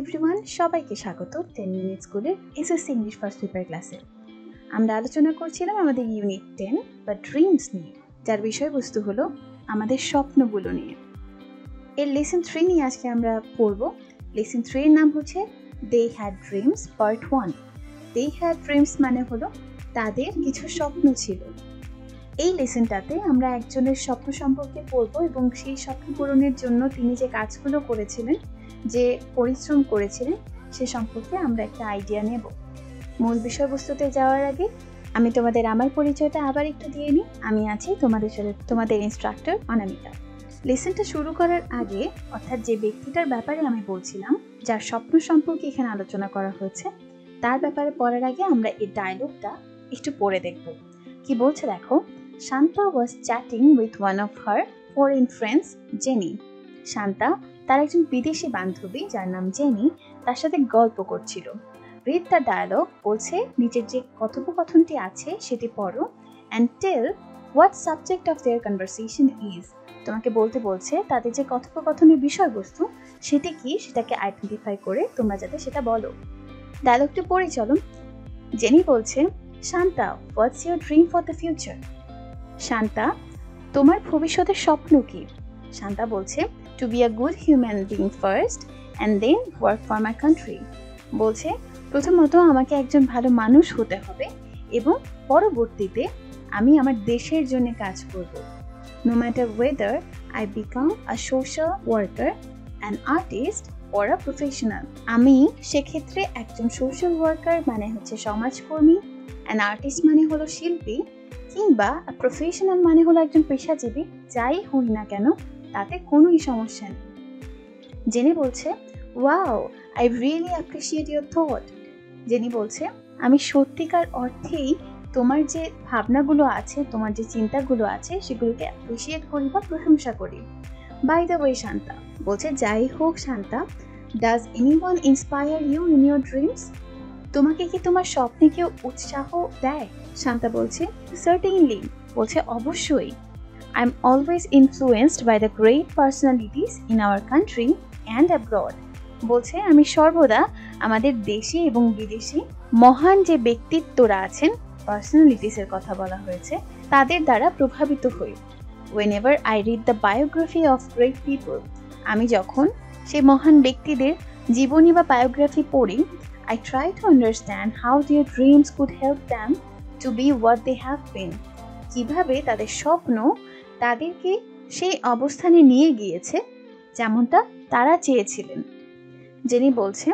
Everyone সবাইকে স্বাগত ten minute স্কুলের এসএসসি ইংলিশ ফার্স্ট পেপার ক্লাসে আমরা আলোচনা করছিলাম আমাদের ইউনিট টেন বা ড্রিমস নিয়ে, যার বিষয়বস্তু হলো আমাদের স্বপ্নগুলো নিয়ে। এর লেসন থ্রি নিয়ে আজকে আমরা পড়ব। লেসন থ্রির নাম হচ্ছে they had dreams part one they had dreams মানে হলো তাদের কিছু স্বপ্ন ছিল। এই লেসনটাতে আমরা একজনের স্বপ্ন সম্পর্কে পড়ব এবং সেই স্বপ্ন পূরণের জন্য তিনি যে কাজগুলো করেছিলেন যে পরিশ্রম করেছিলেন, সে সম্পর্কে আমরা একটা আইডিয়া নেব। মূল বিষয়বস্তুতে যাওয়ার আগে, আমি তোমাদের আমার পরিচয়টা আবার একটু দিয়ে নিই। আমি আছি তোমাদের সাথে, তোমাদের ইনস্ট্রাক্টর অনামিকা। লেসনটা শুরু করার আগে, অর্থাৎ যে ব্যক্তিটার ব্যাপারে আমি বলছিলাম, যার স্বপ্ন সম্পর্কে এখানে আলোচনা করা হয়েছে, তার ব্যাপারে পড়ার আগে আমরা এই ডায়লগটা একটু পড়ে দেখব। কি বলছে দেখো, Shanta was chatting with one of her foreign friends Jenny Shanta তার একজন বিদেশি বান্ধবী যার নাম জেনি তার সাথে গল্প করছিল। রিড দ্য ডায়ালগ বলছে নিচের যে কথোপকথনটি আছে সেটি পড়ো and tell what subject of their conversation is তোমাকে বলতে বলছে, তাদের যে কথোপকথনের বিষয়বস্তু, সেটি কি সেটাকে আইডেন্টিফাই করে তোমরা যাতে সেটা বলো। ডায়লগটি চলো জেনি বলছে, Shanta what's your dream for the future Shanta, তোমার ভবিষ্যতের স্বপ্ন কি? শান্তা বলছে to be a good human being first and then work for my country বলছে, প্রথমত আমাকে একজন ভালো মানুষ হতে হবে এবং পরবর্তীতে আমি আমার দেশের জন্য কাজ করব। No matter whether I become a social worker an artist or a professional আমি সেক্ষেত্রে একজন সোশ্যাল ওয়ার্কার মানে হচ্ছে সমাজকর্মী অ্যান আর্টিস্ট মানে হলো শিল্পী, কিংবা প্রফেশনাল মানে হলো একজন পেশাজীবী, যাই হই না কেন তাতে কোনোই সমস্যা নেই। জেনে বলছে, wow I really appreciate your thought Jenny বলছে, আমি সত্যিকার অর্থেই তোমার যে ভাবনাগুলো আছে, তোমার যে চিন্তাগুলো আছে, সেগুলোকে অ্যাপ্রিসিয়েট করি বা প্রশংসা করি। বাই দ্য ওয়ে শান্তা, বলছে, যাই হোক Shanta does anyone inspire you in your dreams তোমাকে কি তোমার স্বপ্নে কেউ উৎসাহ দেয়? শান্তা বলছে সার্টেনলি বলছে, অবশ্যই। I'm always influenced by the great personalities in our country and abroad বলছে, আমি সর্বদা আমাদের দেশে এবং বিদেশি মহান যে ব্যক্তিত্বরা আছেন পার্সোনালিটিসের কথা বলা হয়েছে, তাদের দ্বারা প্রভাবিত হই। Whenever I read the biography of great people আমি যখন সেই মহান ব্যক্তিদের জীবনী বা বায়োগ্রাফি পড়ি I try to understand how their dreams could help them to be what they have been কীভাবে তাদের স্বপ্ন তাদেরকে সেই অবস্থানে নিয়ে গিয়েছে, যেমনটা তারা চেয়েছিলেন। যিনি বলছে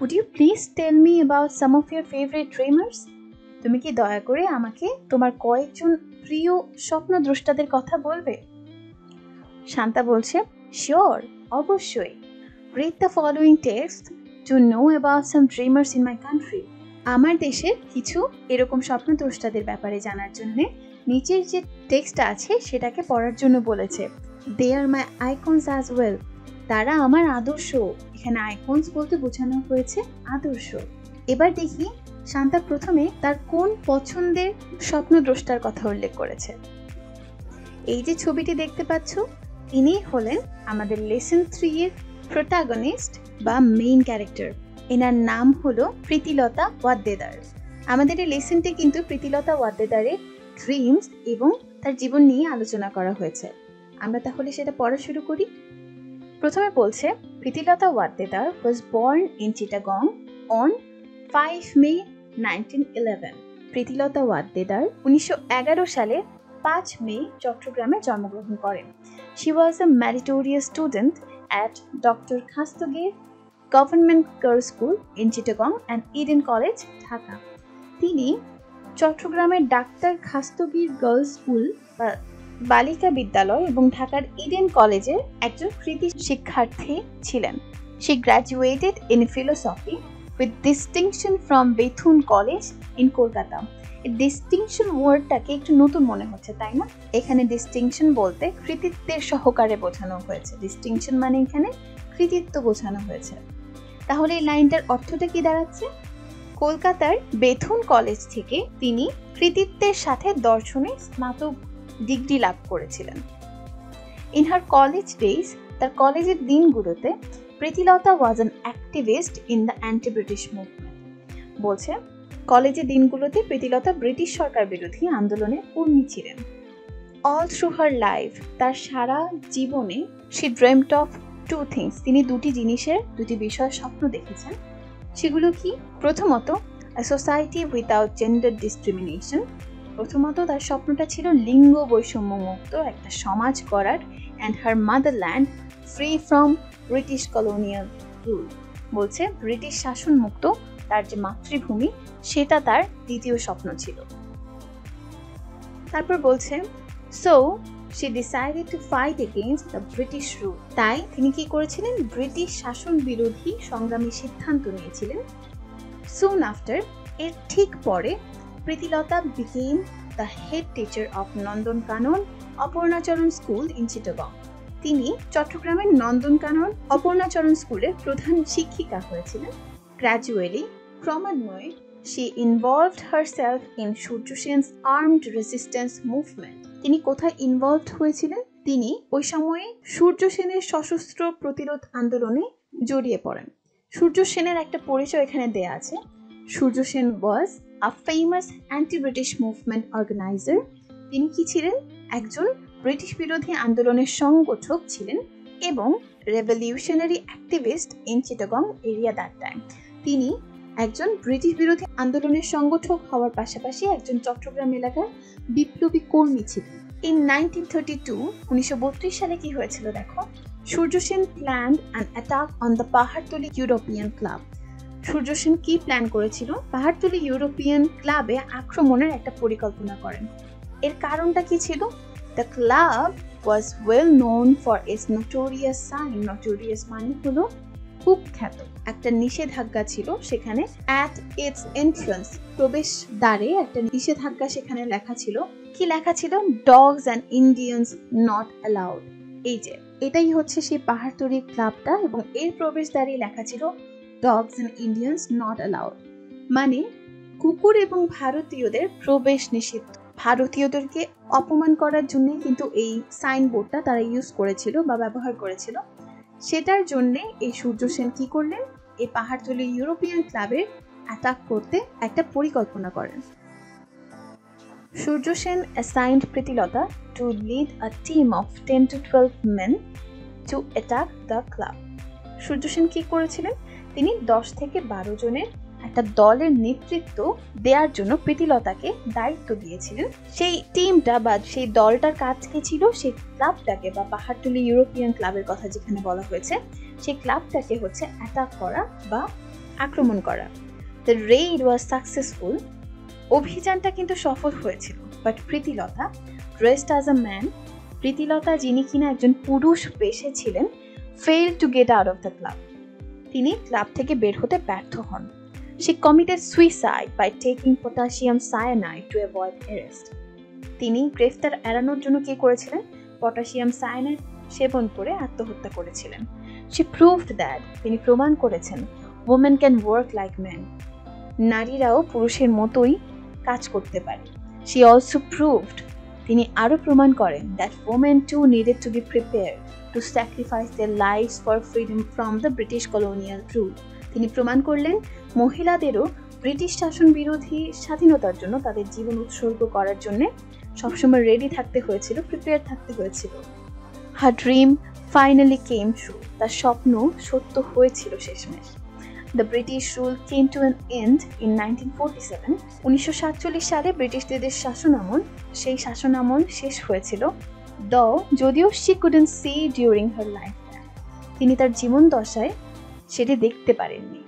would you please tell me about some of your favourite dreamers তুমি কি দয়া করে আমাকে তোমার কয়েকজন প্রিয় স্বপ্নদ্রষ্টাদের কথা বলবে? শান্তা বলছে শিওর অবশ্যই। Read the following text to know about some dreamers in my country আমার দেশের কিছু এরকম স্বপ্নদ্রষ্টাদের ব্যাপারে জানার জন্য নিচের যে টেক্সট আছে সেটাকে পড়ার জন্য বলেছে। They are my icons as well তারা আমার আদর্শ। এখানে আইকনস বলতে বোঝানো হয়েছে আদর্শ। এবার দেখি শান্তা প্রথমে তার কোন পছন্দের স্বপ্নদ্রষ্টার কথা উল্লেখ করেছে। এই যে ছবিটি দেখতে পাচ্ছ, তিনি হলেন আমাদের লেসন থ্রি এর প্রোটাগনিস্ট বা মেইন ক্যারেক্টার এনার নাম হলো প্রীতিলতা ওয়াদ্দেদার। আমাদের এই লেসনটি কিন্তু প্রীতিলতা ওয়াদ্দেদারের ড্রিমস এবং তার জীবন নিয়ে আলোচনা করা হয়েছে। আমরা তাহলে সেটা পড়া শুরু করি। প্রথমে বলছে Pritilata Waddedar was born in Chittagong on five May nineteen eleven Pritilata Waddedar উনিশশো সালে পাঁচ মে চট্টগ্রামে জন্মগ্রহণ করেন। She was a meritorious student at doctor Khastagir government girls school in Chittagong and Eden college Dhaka তিনি চট্টগ্রামের ডাক্তার খাস্তগির গার্লস স্কুল, বা বালিকা বিদ্যালয় এবং ঢাকার ইডেন কলেজের একজন কৃতি শিক্ষার্থী ছিলেন। She graduated in philosophy with distinction from Bethune college in Kolkata distinction ওয়ার্ডটাকে একটু নতুন মনে হচ্ছে, তাই না? এখানে ডিস্টিংশন বলতে কৃতিত্বের সহকারে বোঝানো হয়েছে। ডিস্টিংশন মানে এখানে কৃতিত্ব বোঝানো হয়েছে। তাহলে এই লাইনটার অর্থটা কি দাঁড়াচ্ছে? কলকাতার বেথুন কলেজ থেকে তিনি কৃতিত্বের সাথে দর্শনে স্নাতক ডিগ্রি লাভ করেছিলেন। ইন হার কলেজ ডেজ তার কলেজের দিনগুলোতে Pritilata was an activist in the anti British movement বলছে, কলেজের দিনগুলোতে প্রীতিলতা ব্রিটিশ সরকার বিরোধী আন্দোলনের কর্মী ছিলেন। অল থ্রু হার লাইফ তার সারা জীবনে she dreamed of two things তিনি দুটি জিনিসের, দুটি বিষয়ের স্বপ্ন দেখেছেন সেগুলো কি? প্রথমত সোসাইটি উইথাউট জেন্ডার ডিসক্রিমিনেশন প্রথমত, তার স্বপ্নটা ছিল লিঙ্গ বৈষম্য মুক্ত একটা সমাজ করার and her motherland free from British colonial rule বলছে ব্রিটিশ শাসন মুক্ত তার যে মাতৃভূমি, সেটা তার দ্বিতীয় স্বপ্ন ছিল। তারপর বলছে so she decided to fight against the British rule তাই তিনি কি করেছিলেন? ব্রিটিশ শাসন বিরোধী সংগ্রামী সিদ্ধান্ত নিয়েছিলেন। সুন আফটার এর ঠিক পরে Pritilata became the head teacher of Nandankanan Aparnacharan school in Chittagong তিনি চট্টগ্রামের নন্দনকানন অপর্ণাচরণ স্কুলের প্রধান শিক্ষিকা হয়েছিলেন। গ্র্যাজুয়ালি ক্রমান্বয়ে, she involved herself in Sen's armed resistance movement তিনি কোথায় ইনভলভড হয়েছিলেন? তিনি ওই সময়ে সূর্য সেনের সশস্ত্র প্রতিরোধ আন্দোলনে জড়িয়ে পড়েন। সূর্য সেনের একটা পরিচয় এখানে দেয়া আছে। Surya Sen was a famous anti British movement organiser তিনি কি ছিলেন? একজন ব্রিটিশ বিরোধী আন্দোলনের সংগঠক ছিলেন এবং revolutionary activist in Chittagong area that time তিনি একজন ব্রিটিশ বিরোধী আন্দোলনের সংগঠক হওয়ার পাশাপাশি একজন চট্টগ্রাম এলাকার বিপ্লবী কর্মী ছিলেন। ইন নাইনটিন থার্টি টু উনিশশো বত্রিশ সালে কি হয়েছিল দেখো? Surya Sen plan and attack on the Pahartali European club Surya Sen কি প্ল্যান করেছিল? পাহাড়তলি ইউরোপিয়ান ক্লাবে আক্রমণের একটা পরিকল্পনা করেন। এর কারণটা কি ছিল? The club was well known for its notorious sign notorious মানে হলো কুখ্যাত একটা নিষেধাজ্ঞা ছিল সেখানে অ্যাট ইটস এন্ট্রান্স প্রবেশ দ্বারে একটা নিষেধাজ্ঞা সেখানে লেখা ছিল। কি লেখা ছিল? Dogs and Indians not allowed এই যে, এটাই হচ্ছে সেই পাহাড়তলি ক্লাবটা এবং এর প্রবেশ দ্বারে লেখা ছিল dogs and Indians not allowed মানে কুকুর এবং ভারতীয়দের প্রবেশ নিষিদ্ধ। ভারতীয়দেরকে অপমান করার জন্য কিন্তু এই সাইনবোর্ডটা তারা ইউজ করেছিল বা ব্যবহার করেছিল। সেটার জন্যে এই সূর্য সেন কী করলেন? এই পাহাড়তলি ইউরোপিয়ান ক্লাবের অ্যাটাক করতে একটা পরিকল্পনা করেন। Surya Sen assigned Pritilata to lead a team of ten to twelve men to attack the club Surya Sen কি করেছিলেন? তিনি দশ থেকে বারো জনের একটা দলের নেতৃত্ব দেওয়ার জন্য প্রীতিলতাকে দায়িত্ব দিয়েছিলেন সেই টিমটা বা সেই দলটার কাজ কি ছিল? সেই ক্লাবটাকে বা পাহাড়টুলি ইউরোপিয়ান ক্লাবের কথা যেখানে বলা হয়েছে, সেই ক্লাবটাকে হচ্ছে অ্যাটাক করা বা আক্রমণ করা। দ্য রেইড ওয়াজ সাকসেসফুল অভিযানটা কিন্তু সফল হয়েছিল but Pritilata dressed as a man Pritilata যিনি কিনা একজন পুরুষ বেশে ছিলেন fell to get out of the club তিনি ক্লাব থেকে বের হতে ব্যর্থ হন। She committed suicide by taking potassium cyanide to avoid arrest. তিনি গ্রেফতার এড়ানোর জন্য কি করেছিলেন? পটাশিয়াম সায়ানাইড সেবন করে আত্মহত্যা করেছিলেন। শি প্রুভড দ্যাট তিনি প্রমাণ করেছেন women can work like man নারীরাও পুরুষের মতোই কাজ করতে পারে। শি অলসো প্রুভড তিনি আরও প্রমাণ করেন that women to needed to be prepare to sacrifice their life for freedom from the British colonial rule তিনি প্রমাণ করলেন মহিলাদেরও ব্রিটিশ শাসন বিরোধী স্বাধীনতার জন্য তাদের জীবন উৎসর্গ করার জন্য সবসময় রেডি থাকতে হয়েছিল প্রিপেয়ার থাকতে হয়েছিল। Her dream finally came true তার স্বপ্ন সত্য হয়েছিল শেষমেশ। The British rule came to an end in nineteen forty seven উনিশশো সাতচল্লিশ সালে ব্রিটিশদের শাসন আমল সেই শাসন আমল শেষ হয়েছিল। দ যদিও she couldn't see during her life তিনি তার জীবন দশায় সেটি দেখতে পারেননি।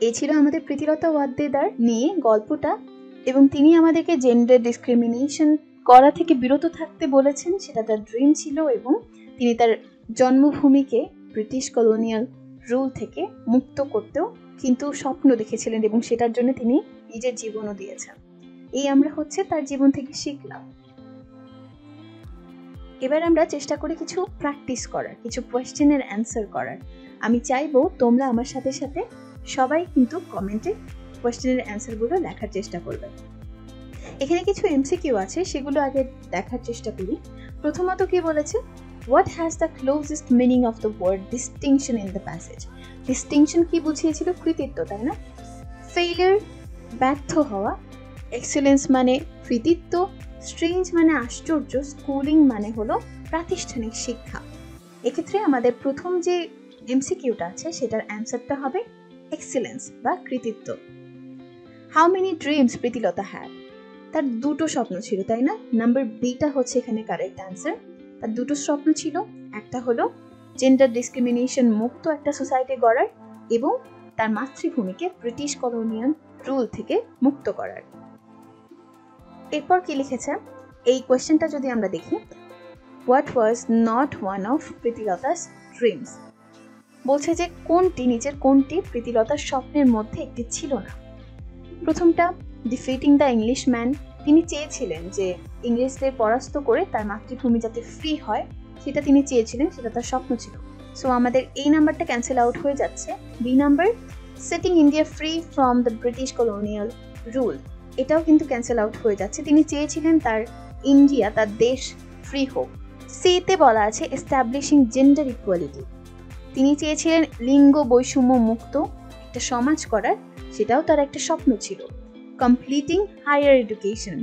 এ ছিল আমাদের প্রীতিলতা ওয়াদ্দেদার নিয়ে গল্পটা এবং তিনি আমাদেরকে জেন্ডার ডিসক্রিমিনেশন করা থেকে বিরত থাকতে বলেছেন, সেটা তার ড্রিম ছিল এবং তিনি তার জন্মভূমিকে ব্রিটিশ কলোনিয়াল রুল থেকে মুক্ত করতেও কিন্তু স্বপ্ন দেখেছিলেন এবং সেটার জন্য তিনি নিজের জীবনও দিয়েছেন। এই আমরা হচ্ছে তার জীবন থেকে শিখলাম। এবার আমরা চেষ্টা করি কিছু প্র্যাকটিস করার, কিছু কোয়েশ্চেনের অ্যান্সার করার। আমি চাইব তোমরা আমার সাথে সাথে সবাই কিন্তু কমেন্টে কোয়েশ্চেনের অ্যান্সারগুলো লেখার চেষ্টা করবে। এখানে কিছু এমসিকিউ আছে, সেগুলো আগে দেখার চেষ্টা করি। প্রথমত কি বলেছে? What has the closest meaning of the word distinction in the passage distinction কি বুঝিয়েছিল? কৃতিত্ব, তাই না? ফেইলিয়ার ব্যর্থ হওয়া। এক্সেলেন্স মানে কৃতিত্ব। স্ট্রেঞ্জ মানে আশ্চর্য। স্কুলিং মানে হলো প্রাতিষ্ঠানিক শিক্ষা। এক্ষেত্রে আমাদের প্রথম যে এমসিকিউটা আছে, সেটার অ্যান্সারটা হবে এক্সেলেন্স বা কৃতিত্ব। How many dreams Pritilata had তার দুটো স্বপ্ন ছিল, তাই না? নাম্বার বিটা হচ্ছে এখানে কারেক্ট অ্যান্সার তার দুটো স্বপ্ন ছিল, একটা হলো জেন্ডার ডিসক্রিমিনেশন মুক্ত একটা সোসাইটি গড়ার এবং তার মাতৃভূমিকে ব্রিটিশ কলোনিয়াল রুল থেকে মুক্ত করার। এরপর কি লিখেছে? এই কোয়েশ্চেনটা যদি আমরা দেখি what was not one of Pritilata's dreams বলছে যে কোনটি নিজের কোনটি প্রীতিলতার স্বপ্নের মধ্যে একটি ছিল না। প্রথমটা ডিফিটিং দ্য ইংলিশ ম্যান তিনি চেয়েছিলেন যে ইংরেজদের পরাস্ত করে তার মাতৃভূমি যাতে ফ্রি হয়, সেটা তিনি চেয়েছিলেন, সেটা তার স্বপ্ন ছিল। সো আমাদের এই নাম্বারটা ক্যান্সেল আউট হয়ে যাচ্ছে। B number setting India free from the British colonial rule এটাও কিন্তু ক্যান্সেল আউট হয়ে যাচ্ছে। তিনি চেয়েছিলেন তার ইন্ডিয়া তার দেশ ফ্রি হোক। সিতে বলা আছে এস্টাবলিশিং জেন্ডার ইকুয়ালিটি তিনি চেয়েছিলেন লিঙ্গ বৈষম্য মুক্ত, একটা সমাজ করার, সেটাও তার একটা স্বপ্ন ছিল। কমপ্লিটিং হায়ার এডুকেশন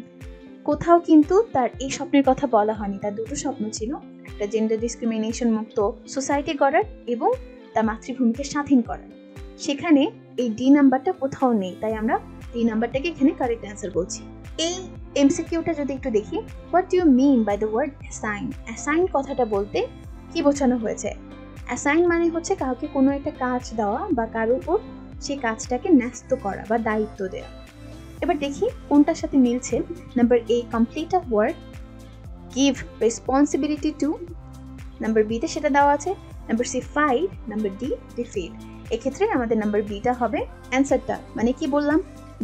কোথাও কিন্তু তার এই স্বপ্নের কথা বলা হয়নি। তার দুটো স্বপ্ন ছিল, একটা জেন্ডার ডিসক্রিমিনেশন মুক্ত সোসাইটি করার এবং তার মাতৃভূমিকে স্বাধীন করার। সেখানে এই ডি নাম্বারটা কোথাও নেই, তাই আমরা ডি নাম্বারটাকে এখানে কারেক্ট অ্যান্সার বলছি। এই এমসিকিউটা যদি একটু দেখি what you mean by the word assign assign কথাটা বলতে কি বোঝানো হয়েছে? অ্যাসাইন মানে হচ্ছে কাউকে কোনো একটা কাজ দেওয়া বা কারোর উপর সেই কাজটাকে ন্যস্ত করা বা দায়িত্ব দেওয়া। এবার দেখি কোনটার সাথে মিলছে। Number A complete a work give responsibility to number বিতে সেটা দেওয়া আছে। Number C fight number D defeat এক্ষেত্রে আমাদের নাম্বার বিটা হবে অ্যান্সারটা মানে কি বললাম?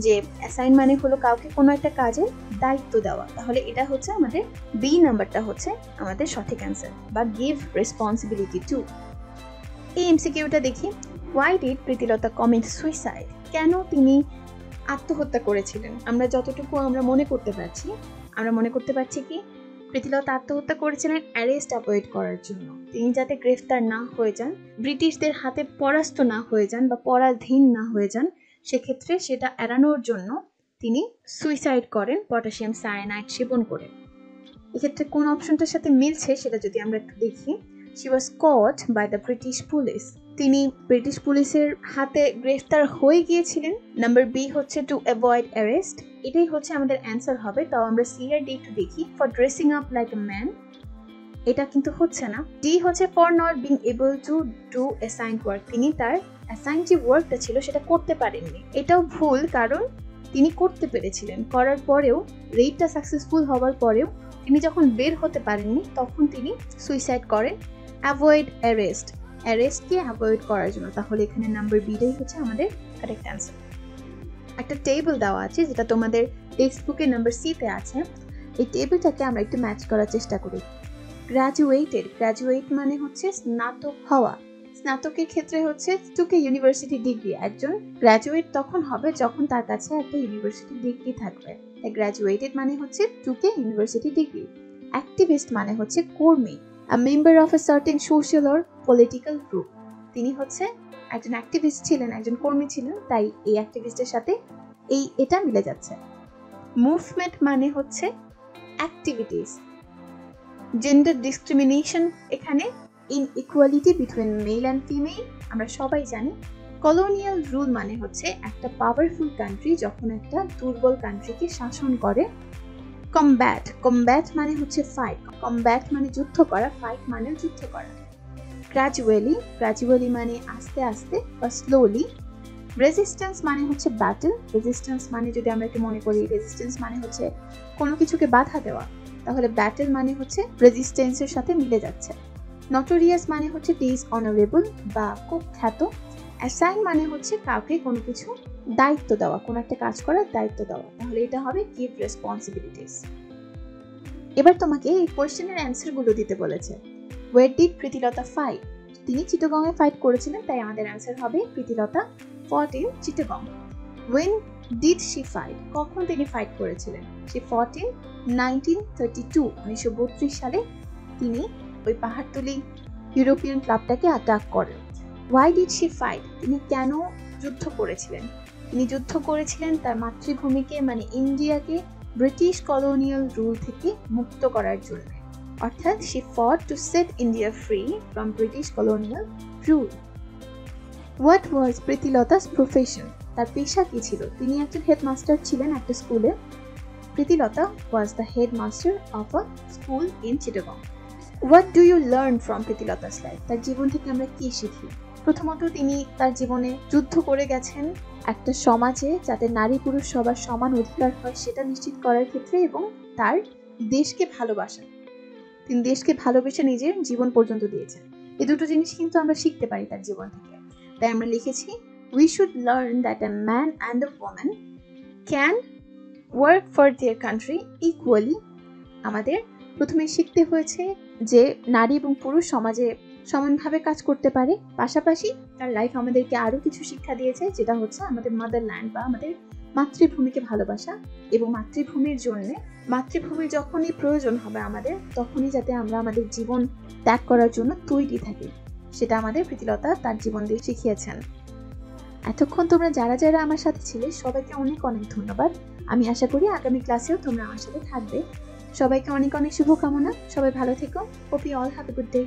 যে অ্যাসাইন মানে হলো কাউকে কোনো একটা কাজে দায়িত্ব দেওয়া। তাহলে এটা হচ্ছে আমাদের বি নাম্বারটা হচ্ছে আমাদের সঠিক অ্যান্সার বা গিভ রেসপন্সিবিলিটি টু এই এমসিকিউটা দেখি। Why did Pritilata commit suicide কেন তিনি আত্মহত্যা করেছিলেন। আমরা যতটুকু আমরা মনে করতে পারছি, আমরা মনে করতে পারছি কি, প্রীতিলতা আত্মহত্যা করেছিলেন অ্যারেস্ট অ্যাভয়েড করার জন্য। তিনি যাতে গ্রেফতার না হয়ে যান, ব্রিটিশদের হাতে পরাস্ত না হয়ে যান বা পরাধীন না হয়ে যান, সেক্ষেত্রে সেটা এড়ানোর জন্য তিনি সুইসাইড করেন পটাশিয়াম সায়ানাইড সেবন করে। এক্ষেত্রে কোন অপশনটার সাথে মিলছে সেটা যদি আমরা একটু দেখি she was caught by the British police তিনি ব্রিটিশ পুলিশের হাতে গ্রেফতার হয়ে গিয়েছিলেন। নাম্বার বি হচ্ছে টু অ্যাভয়েড অ্যারেস্ট এটাই হচ্ছে আমাদের অ্যান্সার হবে। তাও আমরা সি আর ডি একটু দেখি। For dressing up like a man এটা কিন্তু হচ্ছে না। ডি হচ্ছে for not being able to do assign work তিনি তার অ্যাসাইন যে ওয়ার্কটা ছিল সেটা করতে পারেননি। এটাও ভুল কারণ তিনি করতে পেরেছিলেন। করার পরেও রেটটা সাকসেসফুল হওয়ার পরেও তিনি যখন বের হতে পারেননি, তখন তিনি সুইসাইড করেন। অ্যাভয়েড অ্যারেস্ট অ্যারেস্টকে অ্যাভয়েড করার জন্য। তাহলে এখানে নাম্বার বিটাই হচ্ছে আমাদের কারেক্ট অ্যান্সার একটা টেবিল দেওয়া আছে যেটা তোমাদের টেক্সট বুকে নাম্বার সিতে আছে। এই টেবিলটাকে আমরা একটু ম্যাচ করার চেষ্টা করি। গ্র্যাজুয়েটেড গ্র্যাজুয়েট মানে হচ্ছে স্নাতক হওয়া। স্নাতকের ক্ষেত্রে হচ্ছে টুকে ইউনিভার্সিটি ডিগ্রি একজন গ্র্যাজুয়েট তখন হবে যখন তার কাছে একটা ইউনিভার্সিটি ডিগ্রি থাকবে। তাই গ্র্যাজুয়েটেড মানে হচ্ছে টুকে ইউনিভার্সিটি ডিগ্রি অ্যাক্টিভিস্ট মানে হচ্ছে কর্মী। Member of a certain social or political group তিনি হচ্ছে একজন অ্যাক্টিভিস্ট ছিলেন, একজন কর্মী ছিলেন, তাই এই অ্যাক্টিভিস্টের সাথে এই এটা মিলে যাচ্ছে। মুভমেন্ট মানে হচ্ছে অ্যাক্টিভিটিস জেন্ডার ডিসক্রিমিনেশন এখানে inequality between male and female আমরা সবাই জানি। কলোনিয়াল রুল মানে হচ্ছে একটা পাওয়ারফুল কান্ট্রি যখন একটা দুর্বল কান্ট্রিকে শাসন করে। কমব্যাট কমব্যাট মানে হচ্ছে ফাইট কমব্যাট মানে যুদ্ধ করা ফাইট মানে যুদ্ধ করা। গ্র্যাজুয়ালি গ্র্যাজুয়ালি মানে আস্তে আস্তে বা স্লোলি রেজিস্ট্যান্স মানে হচ্ছে ব্যাটেল রেজিস্ট্যান্স মানে যদি আমরা একটু মনে করি রেজিস্ট্যান্স মানে হচ্ছে কোনো কিছুকে বাধা দেওয়া। তাহলে ব্যাটেল মানে হচ্ছে রেজিস্ট্যান্সের সাথে মিলে যাচ্ছে। নটোরিয়াস মানে হচ্ছে ডিস অনারেবল বা কুখ্যাত। অ্যাসাইন মানে হচ্ছে কাউকে কোনো কিছু দায়িত্ব দেওয়া, কোনো একটা কাজ করার দায়িত্ব দেওয়া। তাহলে এটা হবে গিভ রেসপন্সিবিলিটিস এবার তোমাকে এই কোয়েশ্চেনের অ্যান্সারগুলো দিতে বলেছে। ওয়ের ডিড প্রীতিলতা ফাইট তিনি চিটগংয়ে ফাইট করেছিলেন, তাই আমাদের অ্যান্সার হবে Pritilata fought in Chittagong when did she fight কখন তিনি ফাইট করেছিলেন? সে ফট ইন নাইনটিন থার্টি টু উনিশশো বত্রিশ সালে তিনি ওই পাহাড়তলি ইউরোপিয়ান ক্লাবটাকে অ্যাটাক করেন। ওয়াই ডিড শি ফাইট তিনি কেন যুদ্ধ করেছিলেন? তিনি যুদ্ধ করেছিলেন তার মাতৃভূমিকে মানে ইন্ডিয়াকে ব্রিটিশ কলোনিয়াল রুল থেকে মুক্ত করার জন্য। অর্থাৎ she fought to set India free from British colonial rule what was Pritilata's profession তার পেশা কী ছিল? তিনি একজন হেডমাস্টার ছিলেন একটা স্কুলে Pritilata was the headmaster of a school in Chittagong what do you learn from Pritilata's life তার জীবন থেকে আমরা কী শিখি? প্রথমত তিনি তার জীবনে যুদ্ধ করে গেছেন একটা সমাজে যাতে নারী পুরুষ সবার সমান অধিকার হয়, সেটা নিশ্চিত করার ক্ষেত্রে এবং তার দেশকে ভালোবাসা। তিনি দেশকে ভালোবেসে নিজের জীবন পর্যন্ত দিয়েছেন। এই দুটো জিনিস কিন্তু আমরা শিখতে পারি তার জীবন থেকে। তাই আমরা লিখেছি we should learn that a man and a woman can work for their country equally আমাদের প্রথমে শিখতে হয়েছে যে নারী এবং পুরুষ সমাজে সমানভাবে কাজ করতে পারে। পাশাপাশি তার লাইফ আমাদেরকে আরও কিছু শিক্ষা দিয়েছে, যেটা হচ্ছে আমাদের মাদারল্যান্ড বা আমাদের মাতৃভূমিকে ভালোবাসা এবং মাতৃভূমির জন্যে মাতৃভূমির যখনই প্রয়োজন হবে আমাদের, তখনই যাতে আমরা আমাদের জীবন ত্যাগ করার জন্য তৈরি থাকি। সেটা আমাদের প্রীতিলতা তার জীবন দিয়ে শিখিয়েছেন। এতক্ষণ তোমরা যারা যারা আমার সাথে ছিলে, সবাইকে অনেক অনেক ধন্যবাদ। আমি আশা করি আগামী ক্লাসেও তোমরা আমার সাথে থাকবে। সবাইকে অনেক অনেক শুভকামনা। সবাই ভালো থেকো। You all have a good day